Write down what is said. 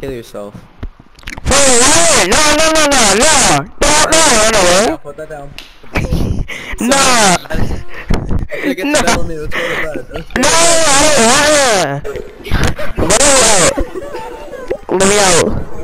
Kill yourself. Wait, wait, no, no, no, no, no, don't, no, no, no, put that down. no, No. no. I don't wanna. Let me out. Let me out.